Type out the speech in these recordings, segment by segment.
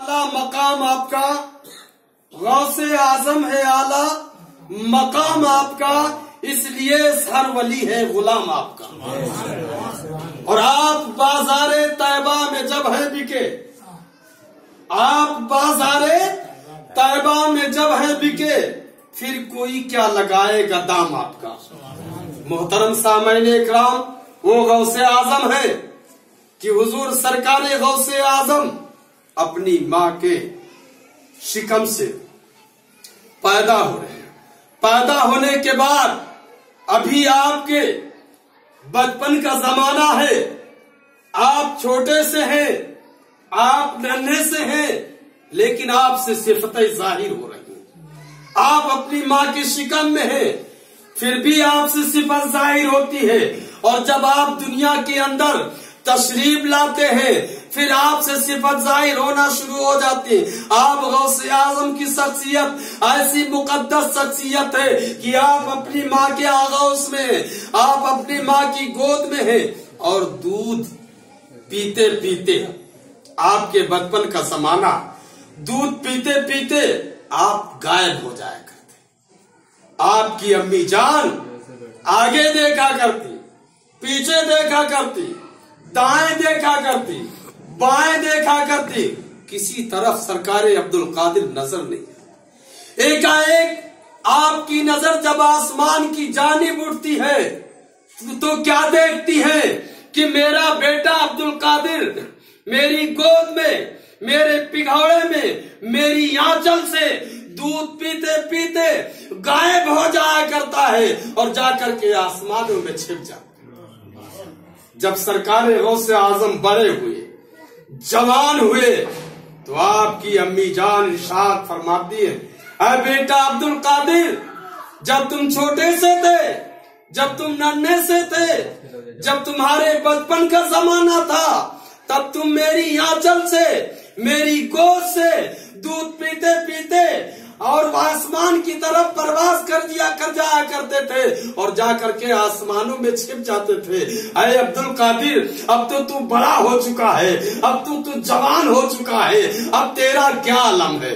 اعلیٰ مقام آپ کا غوث اعظم ہے اعلیٰ مقام آپ کا، اس لیے ہر ولی ہے غلام آپ کا۔ اور آپ بازار طیبہ میں جب ہے بکے آپ بازار طیبہ میں جب ہے بکے پھر کوئی کیا لگائے گا دام آپ کا؟ محترم سامعین اکرام، وہ غوث اعظم ہے کہ حضور سرکار غوث اعظم اپنی ماں کے شکم سے پیدا ہو رہے ہیں۔ پیدا ہونے کے بعد ابھی آپ کے بچپن کا زمانہ ہے۔ آپ چھوٹے سے ہیں، آپ ننھے سے ہیں، لیکن آپ سے صفتیں ظاہر ہو رہی ہیں۔ آپ اپنی ماں کی شکم میں ہیں، پھر بھی آپ سے صفت ظاہر ہوتی ہے۔ اور جب آپ دنیا کے اندر تشریف لاتے ہیں پھر آپ سے صفت ظاہر ہونا شروع ہو جاتی ہے۔ آپ غوث اعظم کی شخصیت، ایسی مقدس شخصیت ہے کہ آپ اپنی ماں کے آغوش میں ہیں، آپ اپنی ماں کی گود میں ہیں اور دودھ پیتے پیتے آپ کے بچپن کا زمانہ، دودھ پیتے پیتے آپ غائب ہو جایا کرتے۔ آپ کی امی جان آگے دیکھا کرتی، پیچھے دیکھا کرتی، دائیں دیکھا کرتی۔ بائیں دیکھا کرتی کسی طرف سرکار عبد القادر نظر نہیں۔ ایک ایک، آپ کی نظر جب آسمان کی جانب اٹھتی ہے، تو کیا دیکھتی ہے کہ میرا بیٹا عبد القادر میری گود میں، میرے پگھوڑے میں، میری آنچل سے دودھ پیتے پیتے غائب ہو جایا کرتا ہے اور جا کر کے آسمانوں میں چھپ جاتا جب سرکار غوث اعظم بڑے ہوئے جوان ہوئے تو آپ کی امی جان ارشاد فرماتی ہے۔ اے بیٹا عبد القادر جب تم چھوٹے سے تھے، جب تم ننے سے تھے، جب تمہارے بچپن کا زمانہ تھا، تب تم میری آنچل سے، میری گود سے آسمان کی طرف پرواز کر دیا کر جایا کرتے تھے اور جا کر کے آسمانوں میں چھپ جاتے تھے۔ اے عبد القادر اب تو تو بڑا ہو چکا ہے، اب تو تو جوان ہو چکا ہے، اب تیرا کیا علم ہے؟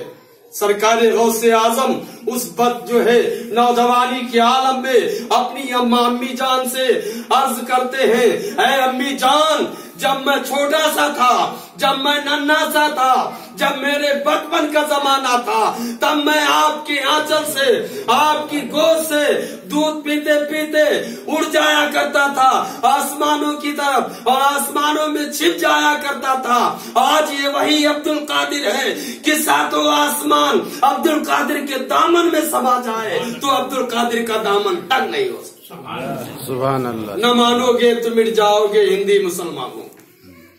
سرکار غوث اعظم اس بد جو ہے نوجوانی کے عالم میں اپنی اما امی جان سے عرض کرتے ہیں، اے امی جان جب میں چھوٹا سا تھا جب میں ننا سا تھا جب میرے بچپن کا زمانہ تھا تب میں آپ کی آنچل سے آپ کی گود سے دودھ پیتے پیتے اڑ جایا کرتا تھا۔ آسمانوں کی طرف اور آسمانوں میں چھپ جایا کرتا تھا۔ آج یہ وہی عبد القادر ہے کہ ساتوں آسمان عبد القادر کے دامن میں سما جائے تو عبد القادر کا دامن ٹنگ نہیں ہو سکتا۔ سبحان اللہ۔ نہ مانو گے تو مٹ جاؤ گے ہندی مسلمانوں۔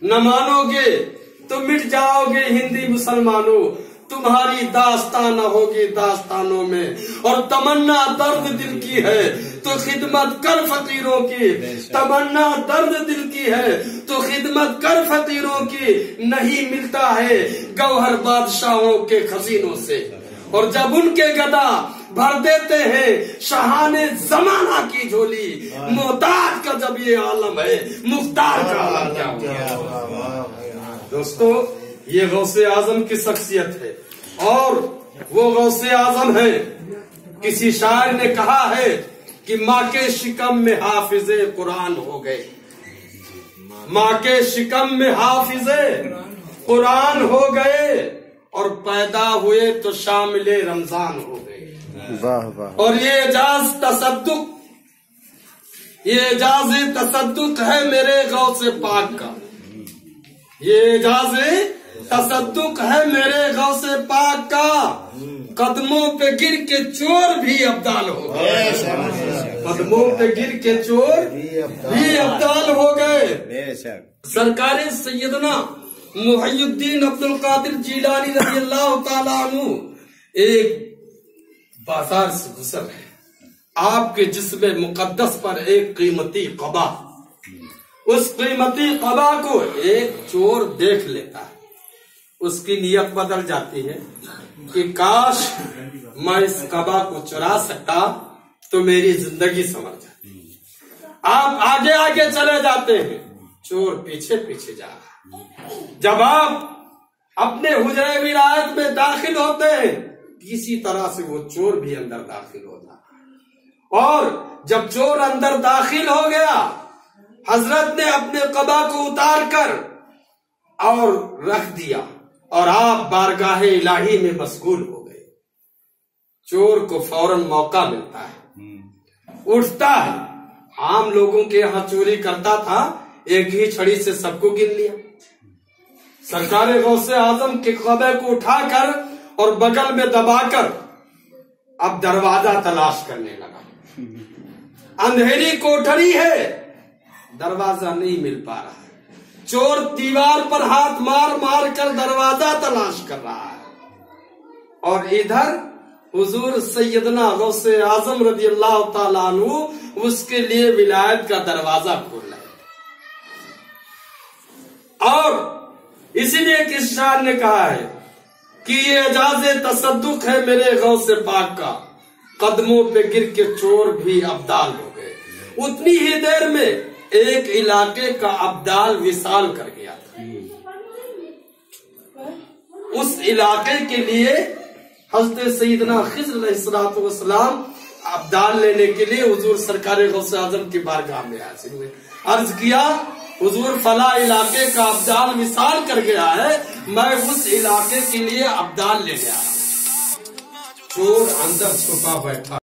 نہ مانو گے تو مٹ جاؤ گے ہندی مسلمانوں۔ تمہاری داستان نہ ہوگی داستانوں میں۔ اور تمنا درد دل کی ہے تو خدمت کر فقیروں کی۔ تمنا درد دل کی ہے تو خدمت کر فقیروں کی نہیں ملتا ہے۔ گوہر بادشاہوں کے خزینوں سے۔ اور جب ان کے گدا بھر دیتے ہیں۔ شاہان زمانہ کی جھولی۔ محتاج کا جب یہ عالم ہے مختار کا عالم کیا ہوگا دوستو یہ غوث اعظم کی شخصیت ہے۔ اور وہ غوث اعظم ہے۔ کسی شاعر نے کہا ہے کہ ماں کے شکم میں حافظ قرآن ہو گئے۔ ماں کے شکم میں حافظ قرآن ہو گئے۔ اور پیدا ہوئے تو شامل رمضان ہو گئے۔ اور یہ اعجاز تصدق یہ اعجاز تصدق ہے میرے غوث پاک کا۔ یہ اعجاز تصدق ہے میرے غوث پاک کا۔ قدموں پہ گر کے چور بھی ابدال ہو گئے۔ قدموں پہ گر کے چور بھی ابدال۔ ہو گئے۔ بے شک۔ سرکار سیدنا محی الدین عبد القادر جیلانی رضی اللہ تعالیٰ عنہ ایک بازار سے گزر ہے آپ کے جسم مقدس پر ایک قیمتی قبا۔ اس قیمتی قبا کو ایک چور دیکھ لیتا ہے۔ اس کی نیت بدل جاتی ہے کہ کاش میں اس قبا کو چرا سکتا تو میری زندگی سمجھ جاتی۔ آپ آگے آگے چلے جاتے ہیں۔ چور پیچھے پیچھے جا رہا جب آپ اپنے حجرے ولایت میں داخل ہوتے ہیں کسی طرح سے وہ چور بھی اندر داخل ہوتا ہے اور جب چور اندر داخل ہو گیا حضرت نے اپنے قبا کو اتار کر اور رکھ دیا اور آپ بارگاہ الہی میں مشغول ہو گئے۔ چور کو فوراً موقع ملتا ہے۔ اٹھتا ہے۔ عام لوگوں کے یہاں چوری کرتا تھا ایک ہی چھڑی سے سب کو گن لیا۔ سرکار غوث اعظم کے قبے کو اٹھا کر اور بغل میں دبا کر اب دروازہ تلاش کرنے لگا۔ اندھیری کوٹری ہے، دروازہ نہیں مل پا رہا ہے۔ چور دیوار پر ہاتھ مار مار کر دروازہ تلاش کر رہا ہے۔ اور ادھر حضور سیدنا غوث اعظم رضی اللہ تعالیٰ عنہ اس کے لیے ولایت کا دروازہ کھول رہے اور اسی لیے کس شاعر نے کہا ہے؟ کہ یہ اعجاز تصدق ہے میرے غوث پاک کا۔ قدموں پہ گر کے چور بھی ابدال ہو گئے۔ اتنی ہی دیر میں ایک علاقے کا ابدال وصال کر گیا تھا۔ اس علاقے کے لیے حضرت سیدنا خضر علیہ السلام والسلام ابدال لینے کے لیے حضور سرکار غوث اعظم کی بارگاہ میں حاصل ہوئے۔ عرض کیا حضور فلاں علاقے کا ابدال مثال کر گیا ہے، میں اس علاقے کے لیے ابدال لے گیا۔ چور اندر چھپا بیٹھا۔